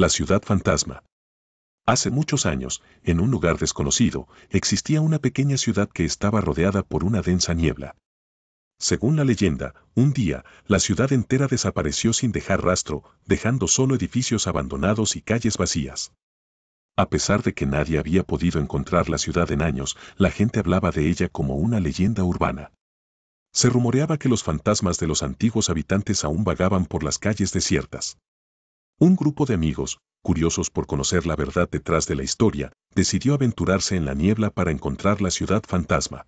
La ciudad fantasma. Hace muchos años, en un lugar desconocido, existía una pequeña ciudad que estaba rodeada por una densa niebla. Según la leyenda, un día, la ciudad entera desapareció sin dejar rastro, dejando solo edificios abandonados y calles vacías. A pesar de que nadie había podido encontrar la ciudad en años, la gente hablaba de ella como una leyenda urbana. Se rumoreaba que los fantasmas de los antiguos habitantes aún vagaban por las calles desiertas. Un grupo de amigos, curiosos por conocer la verdad detrás de la historia, decidió aventurarse en la niebla para encontrar la ciudad fantasma.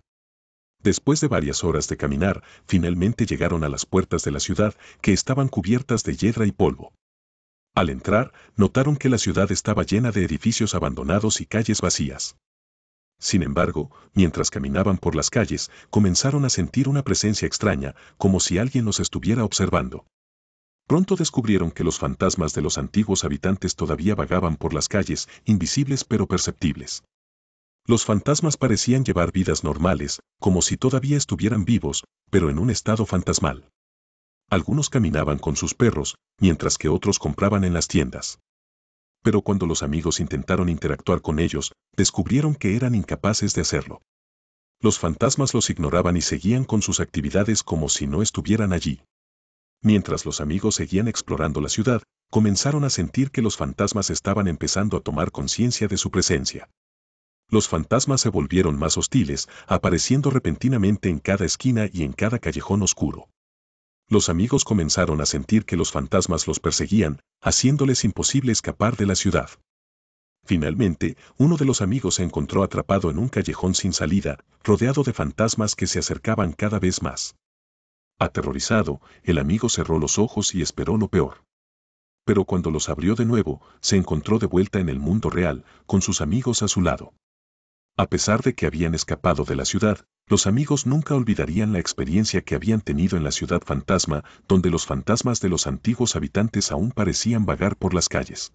Después de varias horas de caminar, finalmente llegaron a las puertas de la ciudad, que estaban cubiertas de hiedra y polvo. Al entrar, notaron que la ciudad estaba llena de edificios abandonados y calles vacías. Sin embargo, mientras caminaban por las calles, comenzaron a sentir una presencia extraña, como si alguien los estuviera observando. Pronto descubrieron que los fantasmas de los antiguos habitantes todavía vagaban por las calles, invisibles pero perceptibles. Los fantasmas parecían llevar vidas normales, como si todavía estuvieran vivos, pero en un estado fantasmal. Algunos caminaban con sus perros, mientras que otros compraban en las tiendas pero cuando los amigos intentaron interactuar con ellos, descubrieron que eran incapaces de hacerlo. Los fantasmas los ignoraban y seguían con sus actividades como si no estuvieran allí. Mientras los amigos seguían explorando la ciudad, comenzaron a sentir que los fantasmas estaban empezando a tomar conciencia de su presencia. Los fantasmas se volvieron más hostiles, apareciendo repentinamente en cada esquina y en cada callejón oscuro los amigos comenzaron a sentir que los fantasmas los perseguían, haciéndoles imposible escapar de la ciudad. Finalmente, uno de los amigos se encontró atrapado en un callejón sin salida, rodeado de fantasmas que se acercaban cada vez más. Aterrorizado, el amigo cerró los ojos y esperó lo peor. Pero cuando los abrió de nuevo, se encontró de vuelta en el mundo real, con sus amigos a su lado. A pesar de que habían escapado de la ciudad, los amigos nunca olvidarían la experiencia que habían tenido en la ciudad fantasma, donde los fantasmas de los antiguos habitantes aún parecían vagar por las calles.